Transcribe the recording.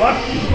What?